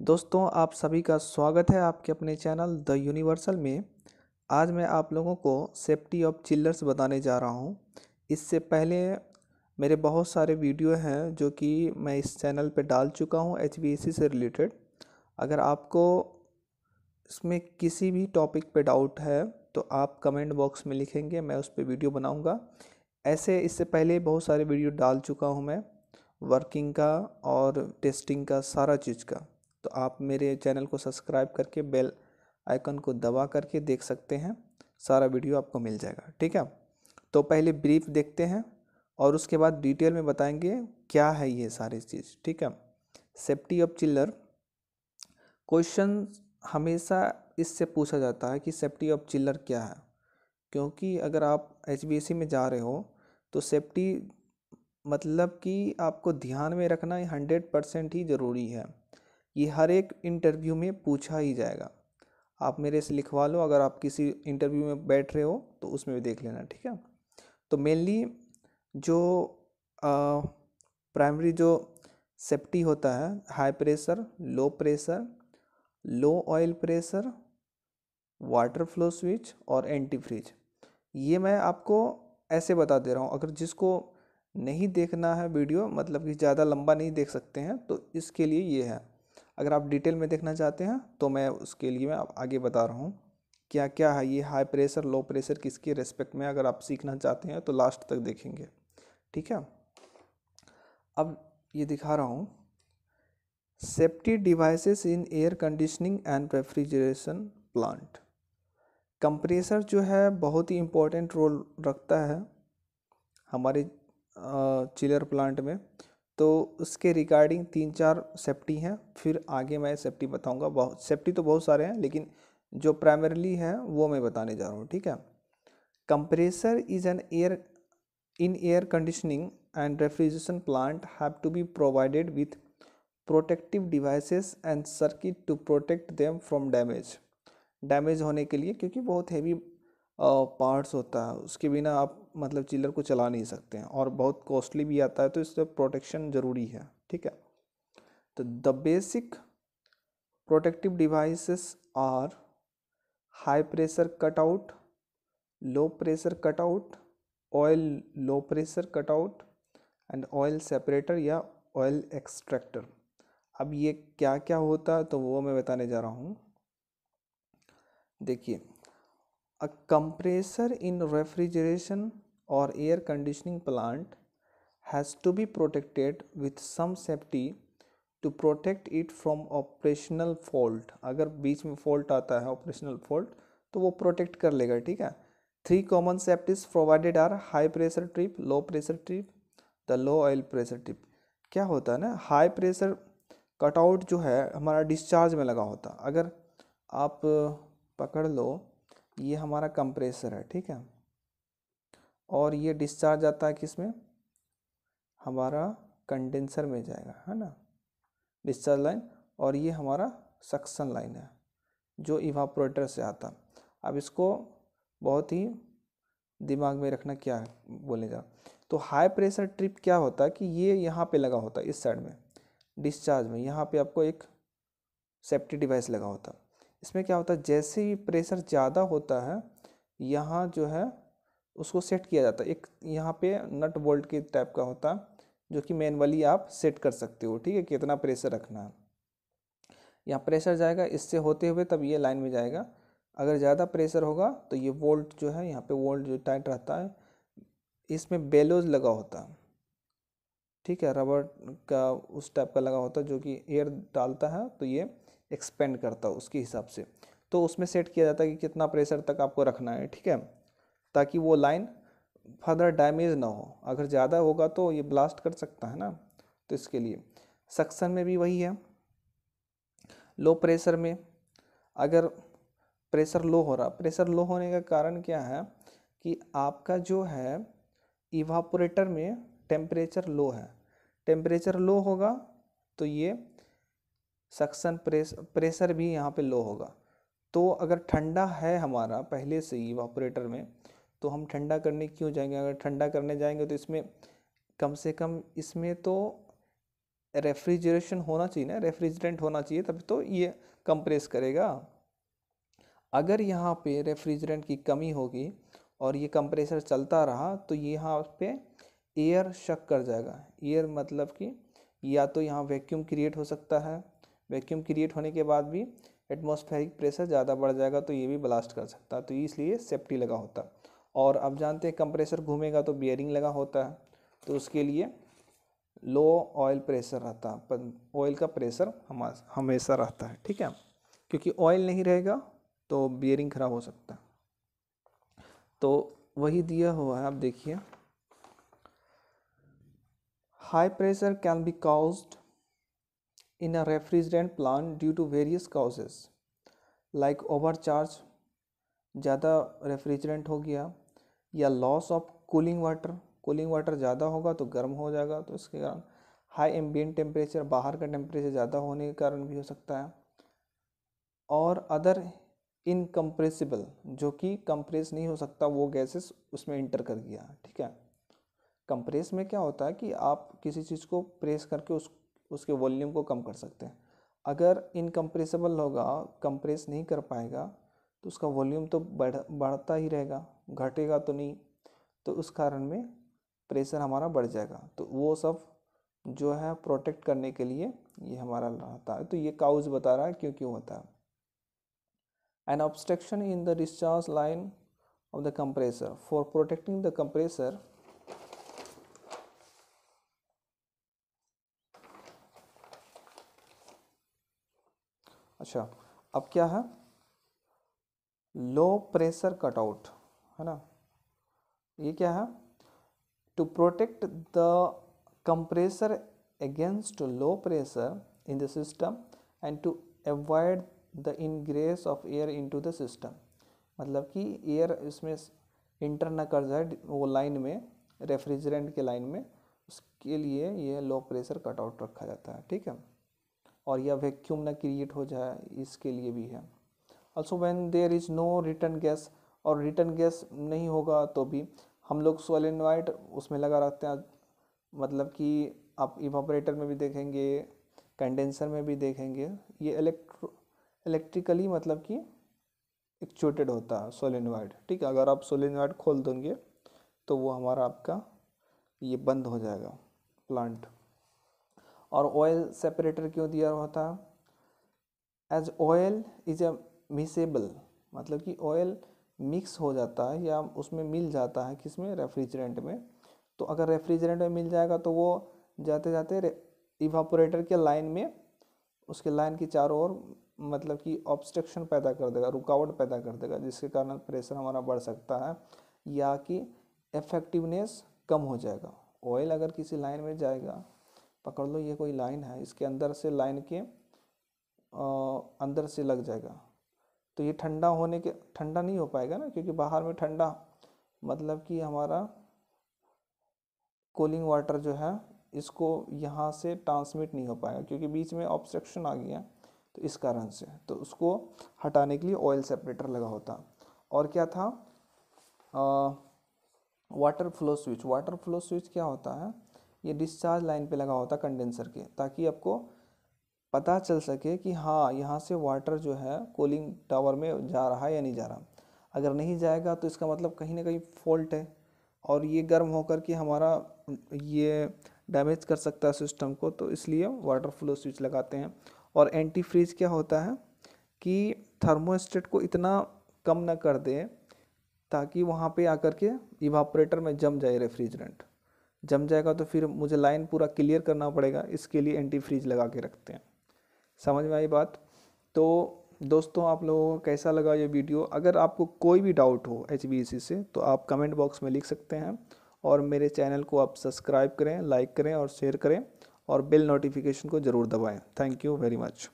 दोस्तों, आप सभी का स्वागत है आपके अपने चैनल द यूनिवर्सल में। आज मैं आप लोगों को सेफ्टी ऑफ़ चिल्लर्स बताने जा रहा हूँ। इससे पहले मेरे बहुत सारे वीडियो हैं जो कि मैं इस चैनल पर डाल चुका हूँ एच से रिलेटेड। अगर आपको इसमें किसी भी टॉपिक पे डाउट है तो आप कमेंट बॉक्स में लिखेंगे, मैं उस पर वीडियो बनाऊँगा। ऐसे इससे पहले बहुत सारे वीडियो डाल चुका हूँ मैं, वर्किंग का और टेस्टिंग का, सारा चीज़ का। तो आप मेरे चैनल को सब्सक्राइब करके बेल आइकन को दबा करके देख सकते हैं। सारा वीडियो आपको मिल जाएगा, ठीक है? तो पहले ब्रीफ देखते हैं और उसके बाद डिटेल में बताएँगे क्या है ये सारी चीज़, ठीक है? सेफ्टी ऑफ़ चिल्लर। क्वेश्चन हमेशा इससे पूछा जाता है कि सेफ्टी ऑफ़ चिल्लर क्या है? क्योंकि अगर आप एच में जा रहे हो तो सेफ्टी मतलब कि आपको ध्यान में रखना हंड्रेड परसेंट ही ज़रूरी है। ये हर एक इंटरव्यू में पूछा ही जाएगा। आप मेरे से लिखवा लो, अगर आप किसी इंटरव्यू में बैठ रहे हो तो उसमें भी देख लेना, ठीक है? तो मेनली जो प्राइमरी जो सेफ्टी होता है high pressure low pressure low oil pressure water flow switch और एंटी फ्रीज ये मैं आपको ऐसे बता दे रहा हूँ, अगर जिसको नहीं देखना है वीडियो मतलब कि ज़्यादा लंबा नहीं देख सकते हैं तो इसके लिए ये है। अगर आप डिटेल में देखना चाहते हैं तो मैं उसके लिए, मैं आगे बता रहा हूँ क्या क्या है ये हाई प्रेशर लो प्रेशर किसके रेस्पेक्ट में, अगर आप सीखना चाहते हैं तो लास्ट तक देखेंगे। ठीक है? अब ये दिखा रहा हूँ। Safety devices in air conditioning and refrigeration plant compressor जो है, बहुत ही इम्पोर्टेंट रोल रखता है हमारे चिलर प्लांट में। तो उसके रिगार्डिंग तीन चार सेफ्टी हैं, फिर आगे मैं सेफ्टी बताऊँगा। बहुत सेफ्टी तो बहुत सारे हैं, लेकिन जो प्राइमरली है, वो मैं बताने जा रहा हूँ, ठीक है? Compressor is an air in air conditioning and refrigeration plant have to be provided with protective devices and circuit to protect them from damage damage होने के लिए, क्योंकि बहुत हैवी पार्ट्स होता है। उसके बिना आप मतलब चिलर को चला नहीं सकते हैं और बहुत कॉस्टली भी आता है तो इससे प्रोटेक्शन ज़रूरी है, ठीक है? तो the basic protective devices are high pressure cutout low pressure cutout oil low pressure cutout and oil separator या ऑयल एक्सट्रैक्टर अब ये क्या क्या होता है तो वो मैं बताने जा रहा हूँ। देखिए, A compressor in refrigeration or air conditioning plant has to be protected with some safety to protect it from operational fault. अगर बीच में fault आता है, operational fault तो वो protect कर लेगा, ठीक है? Three common safeties provided are high pressure trip low pressure trip the low oil pressure trip क्या होता है ना? हाई प्रेशर कटआउट जो है, हमारा डिस्चार्ज में लगा होता। अगर आप पकड़ लो, ये हमारा कंप्रेसर है, ठीक है? और ये डिस्चार्ज आता है किसमें हमारा कंडेंसर में जाएगा, है ना? डिस्चार्ज लाइन और ये हमारा सक्सन लाइन है, जो इवापोरेटर से आता अब इसको बहुत ही दिमाग में रखना क्या है बोले बोलेगा तो हाई प्रेशर ट्रिप क्या होता है कि ये यहाँ पे लगा होता है, इस साइड में डिस्चार्ज में, यहाँ पे आपको एक सेफ्टी डिवाइस लगा होता इसमें क्या होता है, जैसे ही प्रेशर ज़्यादा होता है, यहाँ जो है उसको सेट किया जाता है। एक यहाँ पे नट बोल्ट के टाइप का होता है जो कि मैनुअली आप सेट कर सकते हो, ठीक है? कितना प्रेशर रखना है। यहाँ प्रेशर जाएगा, इससे होते हुए तब ये लाइन में जाएगा। अगर ज़्यादा प्रेशर होगा तो ये वोल्ट जो है, यहाँ पे वोल्ट जो टाइट रहता है, इसमें बेलोज लगा होता। है ठीक है? रबर का उस टाइप का लगा होता है जो कि एयर डालता है तो ये एक्सपेंड करता है उसके हिसाब से। तो उसमें सेट किया जाता है कि कितना प्रेशर तक आपको रखना है, ठीक है? ताकि वो लाइन फर्दर डैमेज ना हो। अगर ज़्यादा होगा तो ये ब्लास्ट कर सकता है ना तो इसके लिए। सक्सन में भी वही है। लो प्रेशर में अगर प्रेशर लो हो रहा प्रेशर लो होने का कारण क्या है कि आपका जो है इवापोरेटर में टेम्परेचर लो है। टेम्परेचर लो होगा तो ये सक्सन प्रेस प्रेशर भी यहाँ पे लो होगा। तो अगर ठंडा है हमारा पहले से ही ऑपरेटर में तो हम ठंडा करने क्यों जाएँगे? अगर ठंडा करने जाएँगे तो इसमें कम से कम इसमें तो रेफ्रिजरेशन होना चाहिए ना, रेफ्रिजरेंट होना चाहिए तब तो ये कंप्रेस करेगा। अगर यहाँ पे रेफ्रिजरेंट की कमी होगी और ये कंप्रेसर चलता रहा तो यहाँ पे एयर शक कर जाएगा। एयर मतलब कि या तो यहाँ वैक्यूम क्रिएट हो सकता है। वैक्यूम क्रिएट होने के बाद भी एटमॉस्फेरिक प्रेशर ज़्यादा बढ़ जाएगा तो ये भी ब्लास्ट कर सकता है। तो इसलिए सेफ्टी लगा होता। और अब जानते हैं कंप्रेसर घूमेगा तो बियरिंग लगा होता है तो उसके लिए लो ऑयल प्रेशर रहता है। ऑयल का प्रेशर हम, हमेशा रहता है, ठीक है? क्योंकि ऑयल नहीं रहेगा तो बियरिंग खराब हो सकता है। तो वही दिया हुआ है, आप देखिए। High pressure can be caused in a refrigerant plant due to various causes like overcharge ज़्यादा रेफ्रिजरेंट हो गया या loss of cooling water cooling water ज़्यादा होगा तो गर्म हो जाएगा तो इसके कारण हाई एम्बियंट टेम्परेचर बाहर का टेम्परेचर ज़्यादा होने के कारण भी हो सकता है। और अदर इनकम्प्रेसिबल जो कि कंप्रेस नहीं हो सकता, वो गैसेस उसमें इंटर कर गया, ठीक है? कंप्रेस में क्या होता है कि आप किसी चीज़ को प्रेस करके उस, उसके वॉल्यूम को कम कर सकते हैं। अगर इनकम्प्रेसिबल होगा कंप्रेस नहीं कर पाएगा तो उसका वॉल्यूम तो बढ़, बढ़ता ही रहेगा, घटेगा तो नहीं तो उस कारण में प्रेशर हमारा बढ़ जाएगा। तो वो सब जो है प्रोटेक्ट करने के लिए ये हमारा रहता है। तो ये काउज बता रहा है क्यों क्यों होता है। An obstruction in the discharge line of the compressor for protecting the compressor अच्छा अब क्या है? लो प्रेशर कटआउट, है ना? ये क्या है? To protect the compressor against low pressure in the system and to avoid the ingress of air into the system. मतलब कि एयर इसमें इंटर ना कर जाए, वो लाइन में रेफ्रिजरेंट के लाइन में, उसके लिए ये लो प्रेशर कटआउट रखा जाता है, ठीक है? और यह वैक्यूम ना क्रिएट हो जाए, इसके लिए भी है। Also when there is no return gas और रिटर्न गैस नहीं होगा तो भी हम लोग सोलेनोइड उसमें लगा रखते हैं। मतलब कि आप इवापोरेटर में भी देखेंगे कंडेंसर में भी देखेंगे, ये इलेक्ट्रो इलेक्ट्रिकली मतलब कि एक्चुएटेड होता है सोलेनोइड ठीक है, अगर आप सोलेनोइड खोल देंगे तो वो हमारा आपका ये बंद हो जाएगा प्लांट और ऑयल सेपरेटर क्यों दिया होता है? As oil is a miscible मतलब कि ऑयल मिक्स हो जाता है या उसमें मिल जाता है किसमें? रेफ्रिजरेंट में। तो अगर रेफ्रिजरेंट में मिल जाएगा तो वो जाते जाते इवापोरेटर के लाइन में उसके लाइन की चारों ओर मतलब कि ऑब्स्ट्रक्शन पैदा कर देगा रुकावट पैदा कर देगा जिसके कारण प्रेशर हमारा बढ़ सकता है या कि इफेक्टिवनेस कम हो जाएगा। ऑयल अगर किसी लाइन में जाएगा पकड़ लो ये कोई लाइन है इसके अंदर से लाइन के आ, अंदर से लग जाएगा। तो ये ठंडा होने के, ठंडा नहीं हो पाएगा ना? क्योंकि बाहर में ठंडा मतलब कि हमारा कूलिंग वाटर जो है, इसको यहाँ से ट्रांसमिट नहीं हो पाएगा क्योंकि बीच में ऑब्स्ट्रक्शन आ गया तो इस कारण से। तो उसको हटाने के लिए ऑयल सेपरेटर लगा होता। और क्या था? Water flow switch water flow switch क्या होता है? ये डिस्चार्ज लाइन पे लगा होता कंडेंसर के, ताकि आपको पता चल सके कि हाँ यहाँ से वाटर जो है कूलिंग टावर में जा रहा है या नहीं जा रहा। अगर नहीं जाएगा तो इसका मतलब कहीं ना कहीं फॉल्ट है। और ये गर्म होकर के हमारा, ये डैमेज कर सकता है सिस्टम को तो इसलिए वाटर फ्लो स्विच लगाते हैं। और एंटी फ्रीज क्या होता है कि थर्मोस्टेट को इतना कम ना कर दे, ताकि वहाँ पे आकर के इवापोरेटर में जम जाए रेफ्रिजरेंट जम जाएगा तो फिर मुझे लाइन पूरा क्लियर करना पड़ेगा, इसके लिए एंटी फ्रीज लगा के रखते हैं। समझ में आई बात? तो दोस्तों, आप लोगों को कैसा लगा ये वीडियो? अगर आपको कोई भी डाउट हो एच से तो आप कमेंट बॉक्स में लिख सकते हैं और मेरे चैनल को आप सब्सक्राइब करें लाइक करें और शेयर करें और बिल नोटिफिकेशन को ज़रूर दबाएँ। Thank you very much